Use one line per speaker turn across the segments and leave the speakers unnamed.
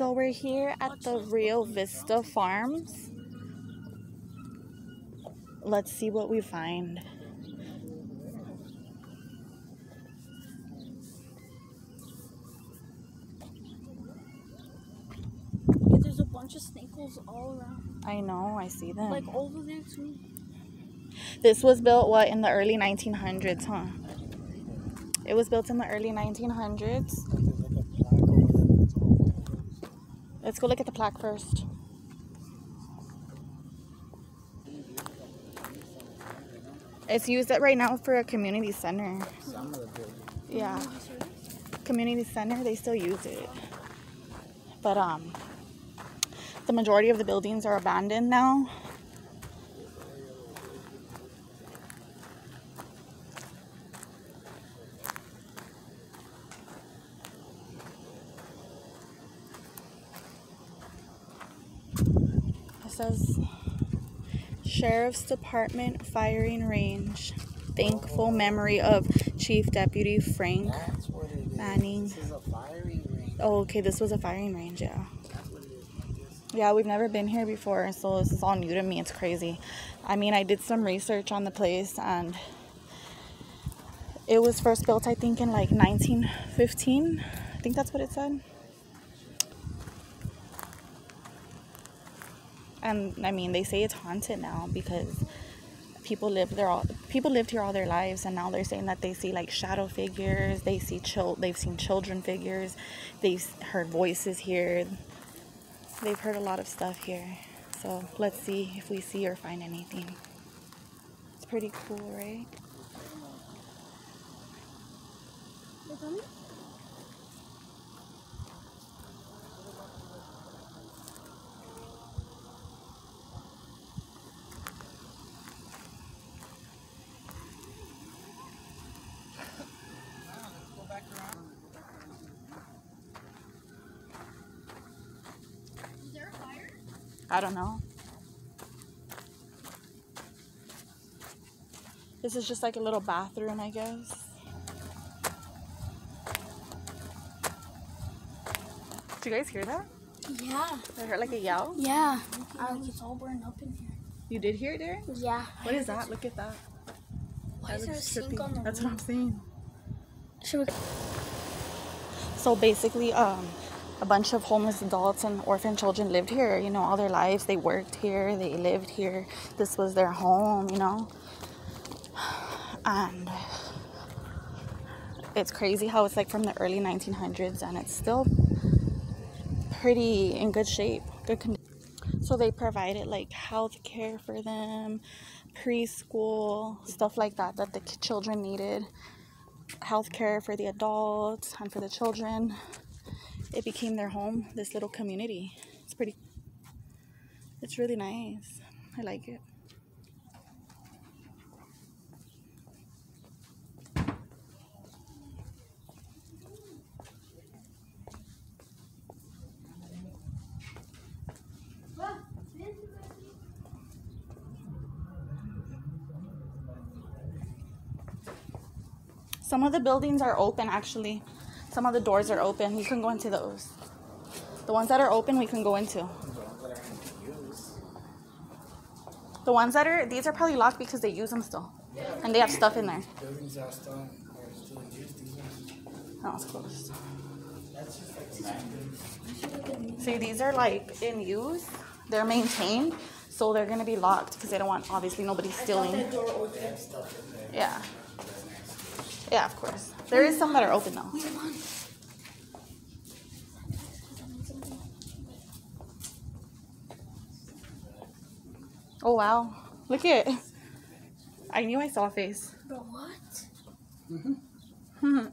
We're here at the Rio Vista Farms. Let's see what we find.
Yeah, there's a bunch of snakes all around.
I know, I see them.
Like over there too.
This was built what in the early 1900s, huh? It was built in the early 1900s. Let's go look at the plaque first. It's used right now for a community center. Yeah. Community center, they still use it. But um the majority of the buildings are abandoned now. Says Sheriff's Department firing range. Thankful memory of Chief Deputy Frank
That's what it is.
Manning.
This is a firing range.
Oh, okay, this was a firing range, yeah.
That's what it is. like this.
Yeah, we've never been here before, so this is all new to me. It's crazy. I mean, I did some research on the place and it was first built, I think, in like 1915. I think that's what it said. And I mean, they say it's haunted now because people live there all people lived here all their lives and now they're saying that they see like shadow figures they see chil- they've seen children figures they've heard voices here they've heard a lot of stuff here. So let's see if we see or find anything. It's pretty cool, right? I don't know. This is just like a little bathroom, I guess. Do you guys hear that?
Yeah.
I heard like a yell.
Yeah. like it's all burned up in here.
You did hear it there?
Yeah.
What is that? Look at that.
Why
That
is there a sink
trippy.
on the
That's
roof?
what I'm saying.
Should we?
So basically, um, a bunch of homeless adults and orphan children lived here. You know, all their lives. They worked here. They lived here. This was their home. You know, and it's crazy how it's like from the early 1900s and it's still pretty in good shape, good condition. So they provided like health care for them, preschool, stuff like that that the children needed health care for the adults and for the children. It became their home, this little community. It's pretty, it's really nice. I like it. Some of the buildings are open actually. Some of the doors are open. You can go into those. The ones that are open, we can go into.
The ones that are in use.
The ones that are, these are probably locked because they use them still. And they have stuff in there.
Buildings are still, are still in use. These ones.
No, it's closed.
That's just like.
See, these are like in use. They're maintained. So they're going to be locked because they don't want, obviously, nobody stealing.
door open.
Stuff in there.
Yeah. Yeah, of course. There is some that are open though. Oh wow. Look at I knew I saw a face.
Bro, what? Mhm.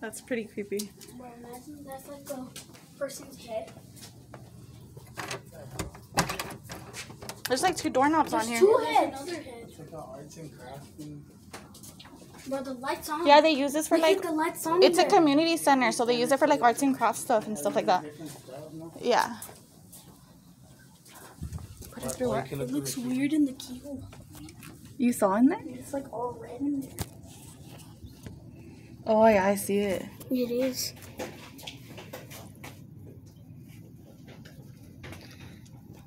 That's pretty creepy.
Bro, imagine that's like a person's head.
There's like two doorknobs on
There's
here.
two heads. Another head.
It's like an arts and crafts thing.
The lights on.
Yeah, they use this for like. it's a community center, so they use it for like arts and crafts stuff and stuff like that. Yeah. Put it through
it.
It
looks weird in the keyhole.
You saw in there?
It's like all red in there.
Oh yeah, I see it.
It is.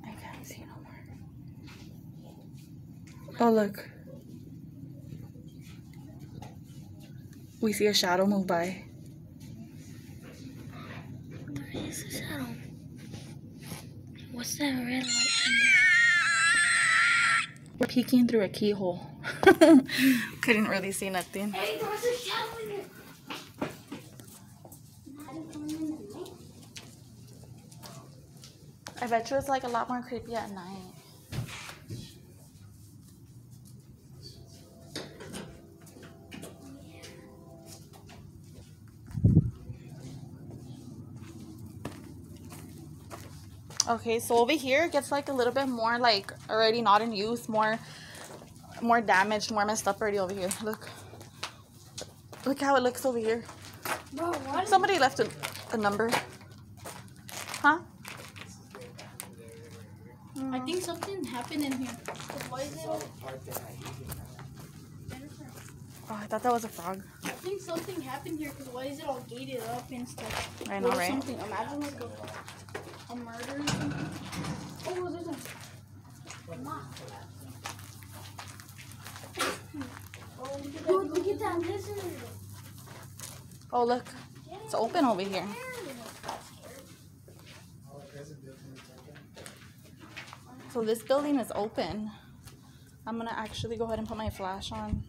I can't see no more.
Oh look. We see a shadow move by.
There is a shadow. What's that red light in
We're peeking through a keyhole. Couldn't really see nothing.
there? Hey, there's a shadow in there. Imagine coming in the night.
I bet you it's like a lot more creepy at night. Okay, so over here it gets like a little bit more like already not in use, more more damaged, more messed up already over here. Look. Look how it looks over here.
Bro,
Somebody left a, a number. Huh?
I hmm. think something happened in here. Why is it all...
Oh, I thought that was a frog.
I think something happened here because why is it all gated up and stuff?
I know, right?
Something. Imagine like a murder. Oh, there's a. Mom. Oh, look at that. look at that lizard.
Oh, look. It's open over here. So this building is open. I'm gonna actually go ahead and put my flash on.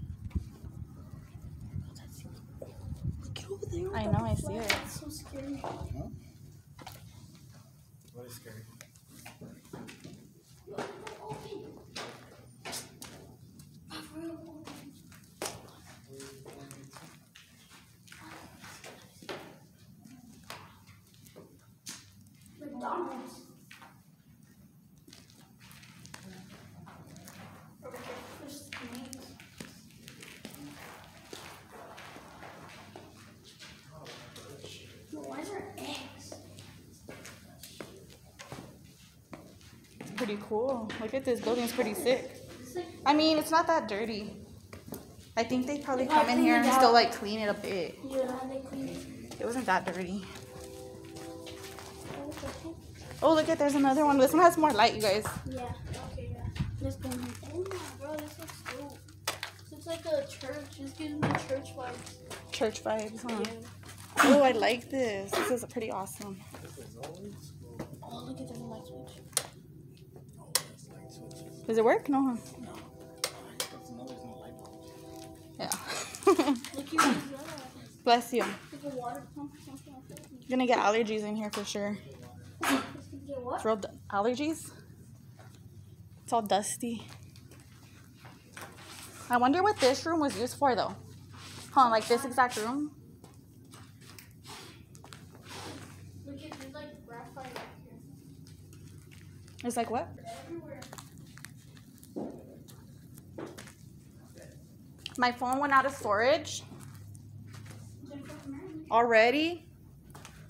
Look over there.
I know, I see it.
So scary.
What is scary?
McDonald's. Why is there eggs?
Pretty cool. Look at this building, it's pretty sick. I mean, it's not that dirty. I think they probably
They
come in here and still like clean it a bit.
yeah, they clean it.
It wasn't that dirty.
Oh, what the heck?
Look at there's another one. This one has more light, you guys.
Yeah. Okay. Yeah. Let's go. Oh bro, this looks dope. This looks like a church. This gives me church vibes.
Church vibes, huh?
Yeah.
Oh, I like this. This is pretty awesome.
Oh, look at the light switch.
Does it work? No, huh? Yeah.
Look at that.
Bless you.
Like a water pump or something like that.
You're gonna get allergies in here for sure.
This could get what?
It's real allergies. It's all dusty. I wonder what this room was used for though. Huh, like this exact room?
Look there's like graphite.
It's like what?
Everywhere.
My phone went out of storage already.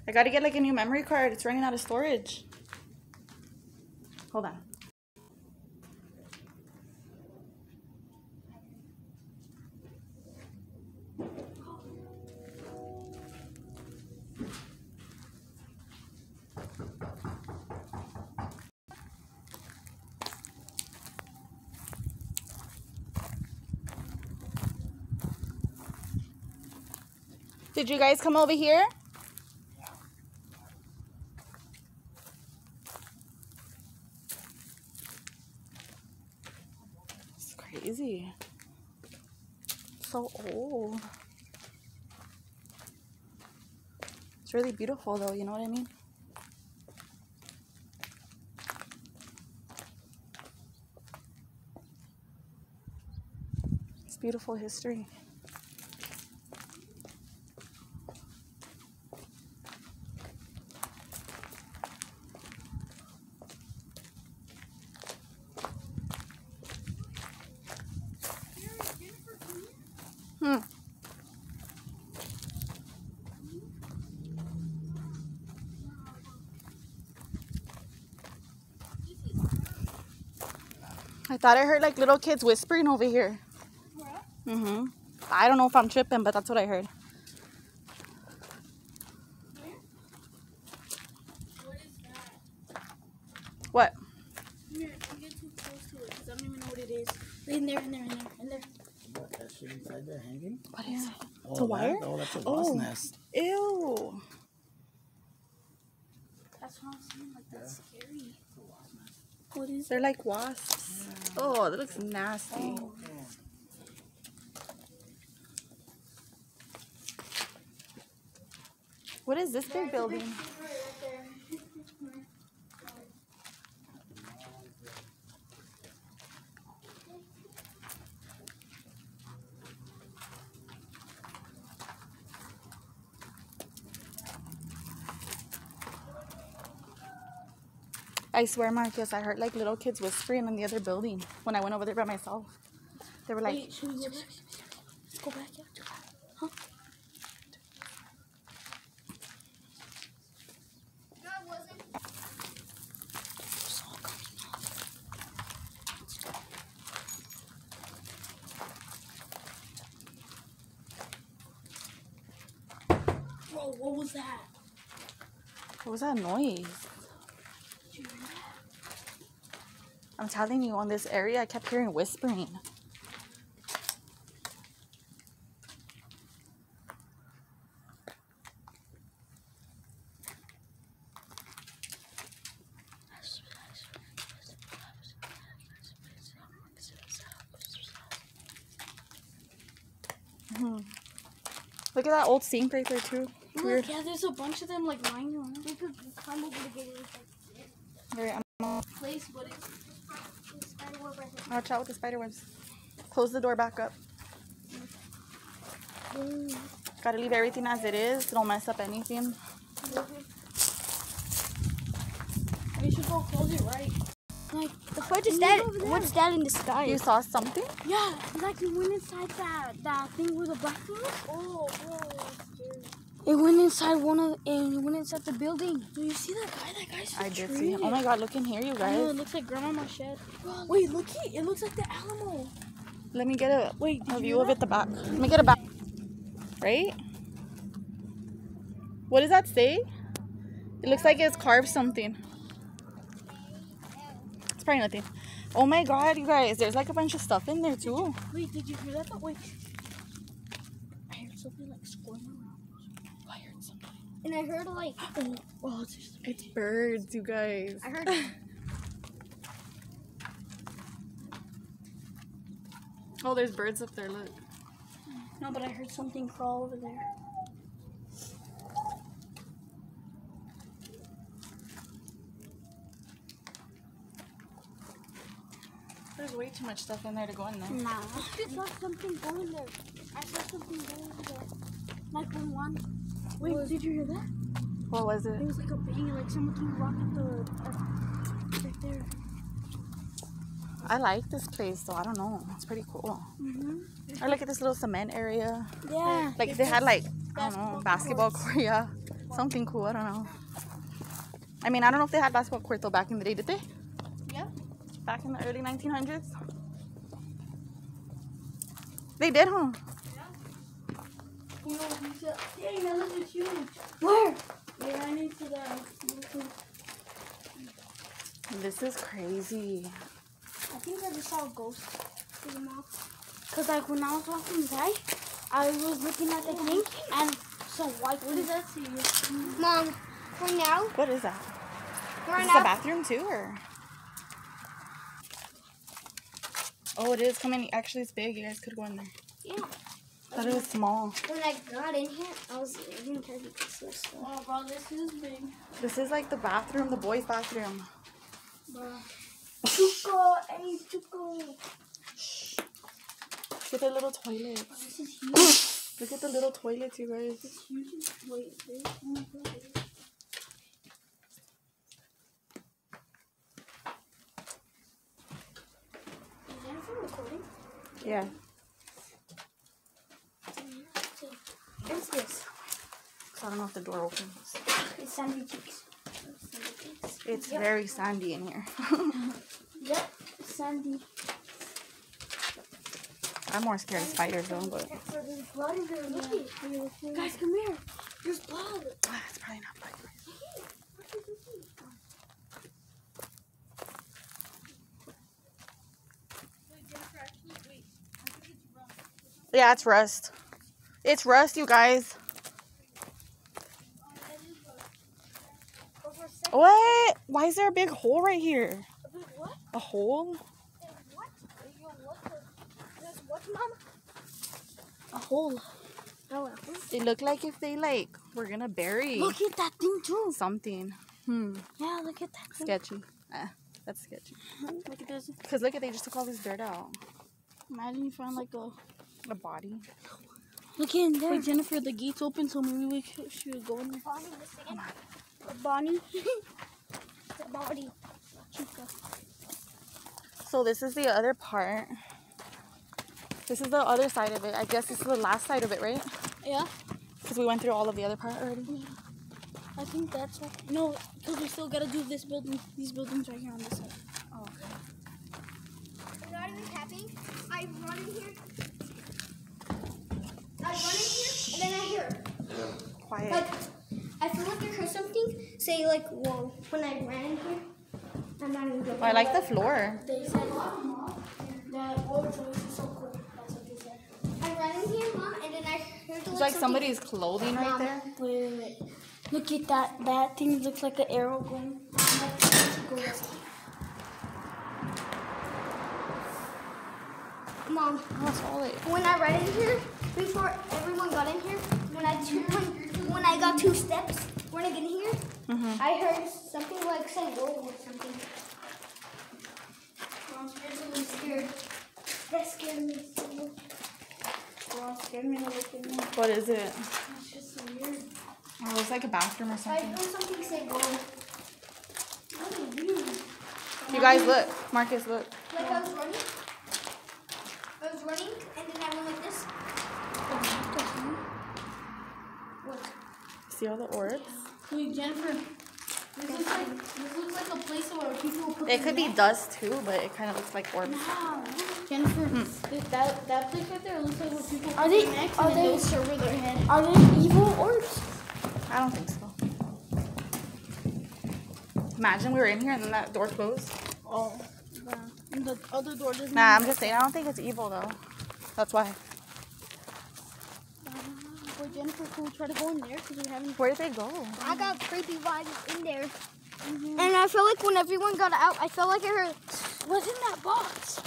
I gotta get like a new memory card. It's running out of storage. Hold on. Did you guys come over here? It's crazy. So old. It's really beautiful though, you know what I mean? It's beautiful history. Thought I heard like little kids whispering over here. Mm-hmm. I don't know if I'm tripping, but that's what I heard.
What is that?
What?
Here, don't get too close to it because I don't even know what it is. In there, in there, in there, in there.
What, that shit inside there hanging?
What is it?
Oh,
a
that-
wire?
Oh, that's a wasp
Oh.
nest.
Ew.
That's what I'm saying. Like that's scary. What is?
They're like wasps. Oh, that looks nasty. What is this big building? I swear, Marcus, I heard like little kids whispering in the other building when I went over there by myself. They were like,
Wait, should we go back? Let's go back. Yeah. Huh? Bro, what was that?
what was that noise? I'm telling you, on this area, I kept hearing whispering. Mhm. Look at that old sink right there too. Weird.
Look, yeah, there's a bunch of them like lying around. We could climb over to get it.
Very, I'm gonna
Place, but it's it's spider web right there.
Watch out with the spider webs. Close the door back up. Gotta leave everything as it is. Don't mess up anything. Mm-hmm.
We should go close it right. Like the
What is that? What's that in the sky?
You saw something?
yeah, like you went inside that that thing with the black thing was. Oh, bro,
It went inside one of, and it went inside the building.
Do you see that guy? That guy's
I did see him. Oh my god, look in here, you
I know,
guys.
it looks like Grandma shed. Wait, look it. It looks like the Alamo.
Let me get a,
Wait, did
a
you
view
hear
of it the back. Let me get a back. Right? What does that say? It looks like it's carved something. It's probably nothing. Oh my god, you guys, there's like a bunch of stuff in there too.
Wait, did you hear that? Though? Wait. I heard something like squirming around.
I heard something.
And I heard like,
Oh, oh, it's just
It's birds, you guys.
I heard,
Oh, there's birds up there, look.
no, but I heard something crawl over there.
There's way too much stuff in there to go in there.
nah.
I saw something going there. I saw something going over there. Like one. Wait, did you hear that?
What was
It
it?
was like a bang, like someone threw a rock at the. Uh, right there.
I like this place, though. I don't know. It's pretty cool.
Mm-hmm.
I look at this little cement area.
Yeah.
Like they had like I don't know basketball court, yeah, something cool. I don't know. I mean, I don't know if they had basketball court though back in the day. Did they?
Yeah.
Back in the early 1900s. They did, huh?
You know, he said, dang, that looks is huge.
Where?
They ran into the.
This is crazy.
I think I just saw a ghost in the mouth. Cause like when I was walking by, I was looking at the thing and some white. What does that say?
Mom, for now,
What is that?
for
Is this a bathroom too, or? Oh, it is coming. Actually, it's big. You guys could go in there.
yeah.
Thought it was small.
When I got in here, I was even trying to get this.
Oh, bro, this is big.
This is like the bathroom, the boys' bathroom.
Bro. Chuko, hey, Chuko.
Look at the little toilets.
Oh, this is huge.
Look at the little toilets, you guys.
It's huge. Wait, wait. Oh my god. Is anything recording?
Yeah.
What's this?
So I don't know if the door opens.
It's sandy cheeks.
It's very sandy in here.
Yep, Sandy.
I'm more scared of spiders though, but
There's blood in there. Look it. Guys, come here. There's blood.
Ah, it's probably not spiders. Yeah, it's rust. It's rust, you guys. What? Why is there a big hole right here? A hole?
What? Yo, what the? This what, mom?
A hole.
Oh,
It looked like if they like we're gonna bury
Look at that thing too.
something. Hmm.
Yeah, look at that thing.
Sketchy. Eh, that's sketchy.
look at this.
Cause look at they just took all this dirt out.
Imagine you found like a.
A body.
Look in there.
Wait, Jennifer, the gate's open, so maybe we should, should go in there. Bonnie,
Come on.
Bonnie. the body. Chica.
So this is the other part. This is the other side of it. I guess this is the last side of it, right?
Yeah,
Because we went through all of the other part already.
I think that's what. No, because we still gotta do this building, these buildings right here on this side.
Oh,
I'm not even tapping. I run in here. I run in here and then I hear
Quiet.
like I feel like I heard something say like whoa when I ran in here. I'm not even joking.
Oh, I like the floor.
They said that old choice is so cool. That's what they said.
I ran in here, mom, and then I heard
It's
like,
like somebody's clothing right there.
Wait, wait, wait. Look at that. That thing looks like an arrow going.
Mom,
That's all it.
when I ran in here before everyone got in here, when I two, when, when I got two steps when I get in here,
Mm-hmm.
I heard something like say whoa or something. Mom, I'm scared. That scared me so much.
Well, scared me to look in there.
What is it?
It's just so weird.
Oh, it's like a bathroom or something.
I heard something say whoa. Really weird.
You guys look. Marcus, look.
Like I was running. I was running and then I went like this. What?
See all the orbs?
Wait, Jennifer. This looks like this looks like a place where people put.
It could be dust too, but it kind of looks like orbs.
Jennifer, hmm. th- that that place right there looks like where people
Are
put
they-
their necks
are
and
they-
they'll serve their head.
Are they evil orbs?
I don't think so. Imagine we were in here and then that door closed.
Oh, yeah. And the other door doesn't.
Nah, I'm just saying, I don't think it's evil though. That's why.
Jennifer, can we try to go in there? Because we haven't.
Where did they go?
I got creepy vibes in there. Mm-hmm. And I feel like when everyone got out, I felt like I heard, what's in that box?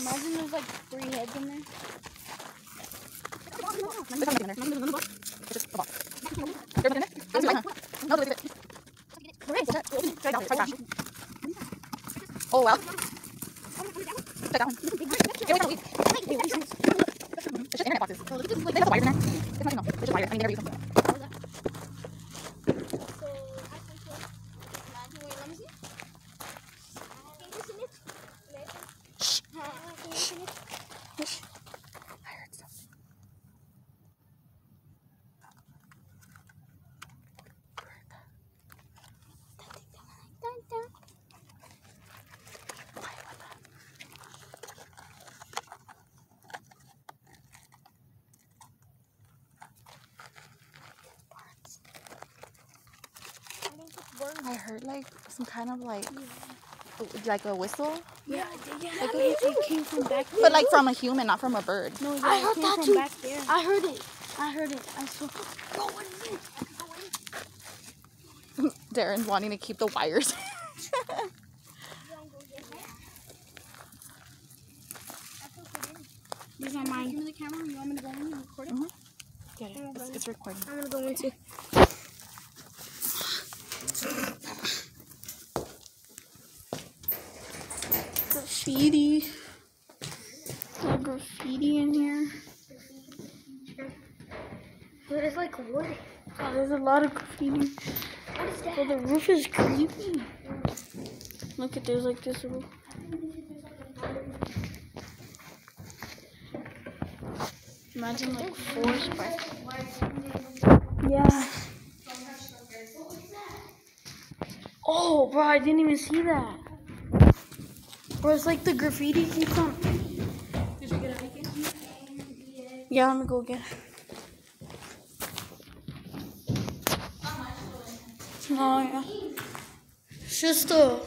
Imagine there's like three heads in there.
Oh well. It's just internet boxes. They have the wires in there. It's not, no, it's just wire. I mean, they're using I heard something. I heard like some kind of like like a whistle,
Yeah, yeah. Like it, it came from back.
but like from a human, not from a bird.
No, yeah,
I
it
heard
came
that
from
too.
back there.
I heard it. I heard it. I saw.
Darren's wanting to keep the wires.
These are mine. Give me the camera. You want me to go in and record it? Mm-hmm.
Get it. It's, it's recording.
I'm gonna go into.
Graffiti. A graffiti in here.
There's like wood.
Oh, there's a lot of graffiti.
What is that?
Oh, the roof is creepy. Look at there's like this roof. Imagine like four spikes. Yeah. Oh, bro, I didn't even see that. It's like the graffiti keeps on. Did you get a weekend? Yeah, I'm gonna go get it. Oh, yeah. It's just uh, a.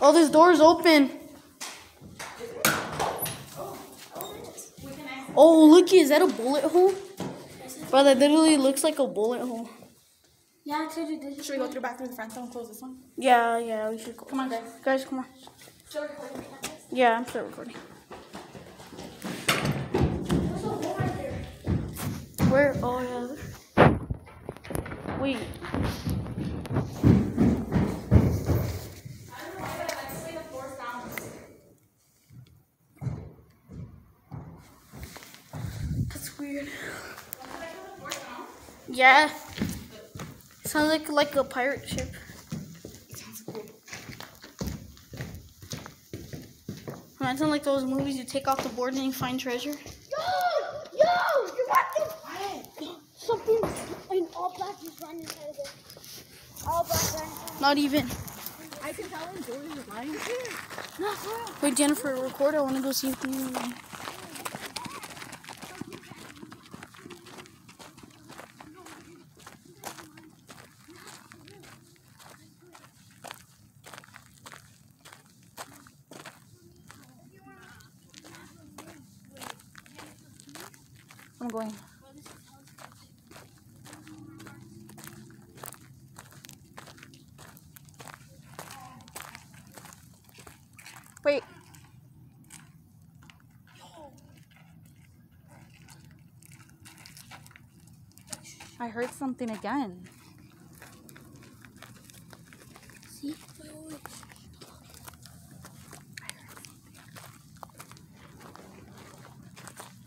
Oh, this door's open. Oh, looky, is that a bullet hole? Bro, that literally looks like a bullet hole.
Yeah, I told you this.
Should we go through back through the front door and close this one?
Yeah, yeah, we should go.
Come on, guys.
Guys, come on. Yeah, I'm still recording. Where? Oh, yeah. Wait. That's weird. Yeah. Sounds like like a pirate ship. Sounds cool. Imagine like those movies you take off the board and you find treasure.
Yo! Yo! You want this? Something in all black just ran inside of it. All black ran inside.
Not even.
I can tell when Jordan is lying here.
No, for real.
Wait, Jennifer, record. I want to go see if you. I'm going. Wait. I heard something again.
See?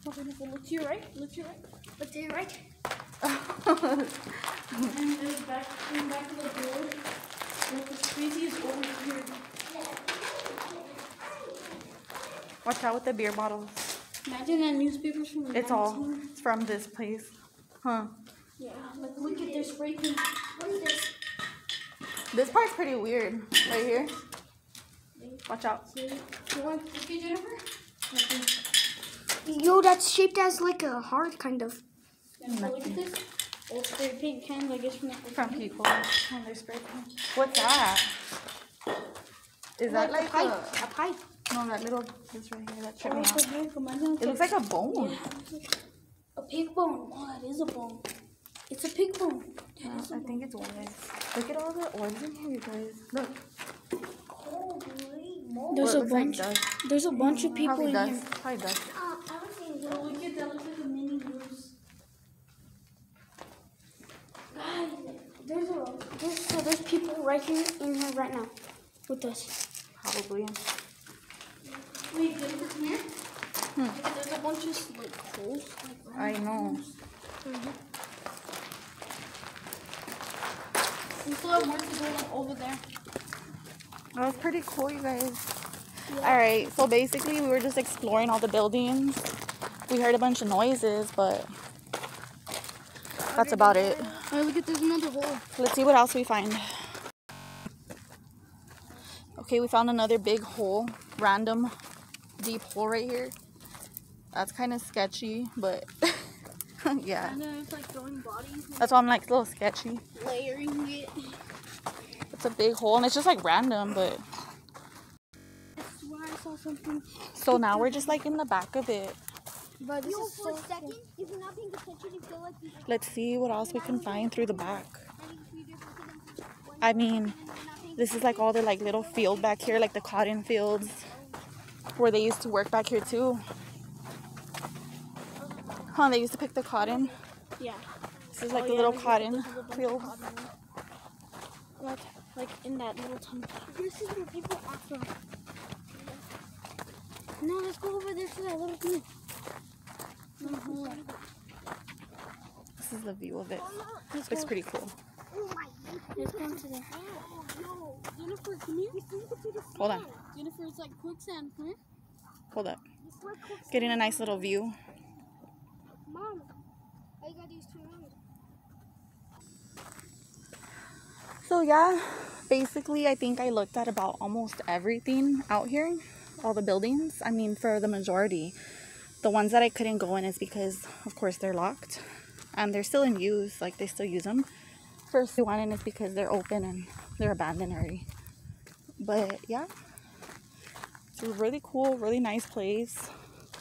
Okay, look to your right. Look to your right.
But to your right.
And there's back, going back to the door. Look, what's crazy is over here.
Watch out with the beer bottles.
Imagine that newspapers from the
It's all it's from this place. Huh.
Yeah, like look at their spray paint. What is this?
This part's pretty weird. Right here. Watch out.
You want okay, Jennifer?
Yo, that's shaped as like a heart, kind of.
Jennifer, look at this. Old spray paint cans, I guess from the
From people when they spray paint. What's that? Is that like
a pipe?
a
A pipe.
no that little this right here that tripped
Oh,
me
it's
out.
a hair. Imagine
It looks like a bone.
a pig bone. Oh, that is a bone. It's a pig bone.
Uh, I think it's orbs. Look at all the orange in here, you guys. Look.
There's a
it looks like
bunch. There's a bunch of people
Probably
in
dust.
here.
Probably dust.
Oh, look at that. Looks like a mini goose. Guys, there's a there's so there's people right here in here right now with us.
Probably.
Wait, Jennifer, come here. There's a bunch of like holes. Like,
I know.
We still have more to go over there.
That was pretty cool, you guys. Alright, so basically we were just exploring all the buildings. We heard a bunch of noises, but that's about it.
Oh, look at there's another hole.
Let's see what else we find. Okay, we found another big hole, random deep hole right here. That's kind of sketchy, but yeah.
And then it's like throwing bodies
That's why I'm like, it's a little sketchy.
layering it.
It's a big hole, and it's just like random, but
I swear I saw something.
so now we're just like in the back of it.
But this
Yo,
is
for
so
a second, if you're not paying attention, you feel like you
Let's see what else we can find through the back.
having three different things. One
I mean,
and you're not paying
this is like all the like little field back here, like the cotton fields where they used to work back here too. Huh, they used to pick the cotton.
yeah.
This is like
Oh,
the
yeah,
little
there's
cotton
there's a bunch of
fields.
cotton. Like, like in that little tunnel.
This is where people are from. No, let's go over there to that little thing.
This is the view of it. Oh, this looks pretty cool.
Oh my
Let's go into there.
Yo,
Jennifer, come here.
Hold on,
Jennifer, it's like quicksand. Come here.
hold up.
this is where cooks.
Getting a nice little view.
Mom, do is turn around.
So yeah, basically I think I looked at about almost everything out here, all the buildings. I mean, for the majority. The ones that I couldn't go in is because, of course, they're locked and they're still in use. Like they still use them. First one in is because they're open and they're abandoned already. But yeah, it's a really cool, really nice place.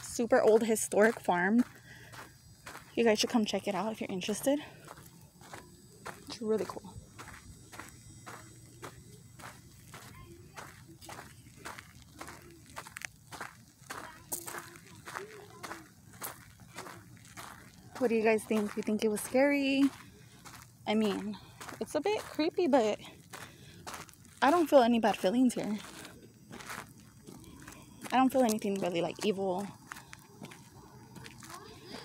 super old historic farm. You guys should come check it out if you're interested. It's really cool. What do you guys think? You think it was scary? I mean, it's a bit creepy, but I don't feel any bad feelings here. I don't feel anything really like evil.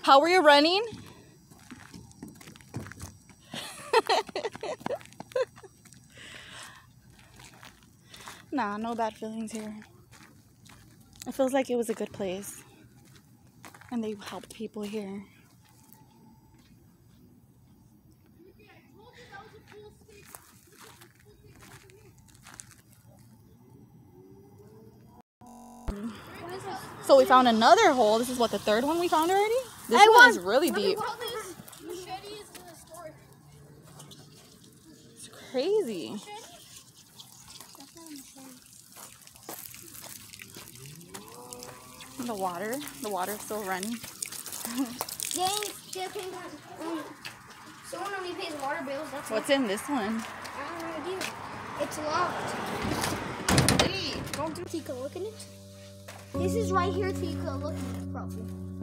How were you running? nah, no bad feelings here. It feels like it was a good place. And they helped people here. So we found another hole. This is what the third one we found already. This one is really deep.
Machete is in the store.
It's crazy. The water, the water's still running.
James, just came back. Someone only pays water bills. That's
What's in this one?
I have no idea. It's locked.
Hey, don't do.
Tika, look in it. This is right here, Tika. Look at it properly.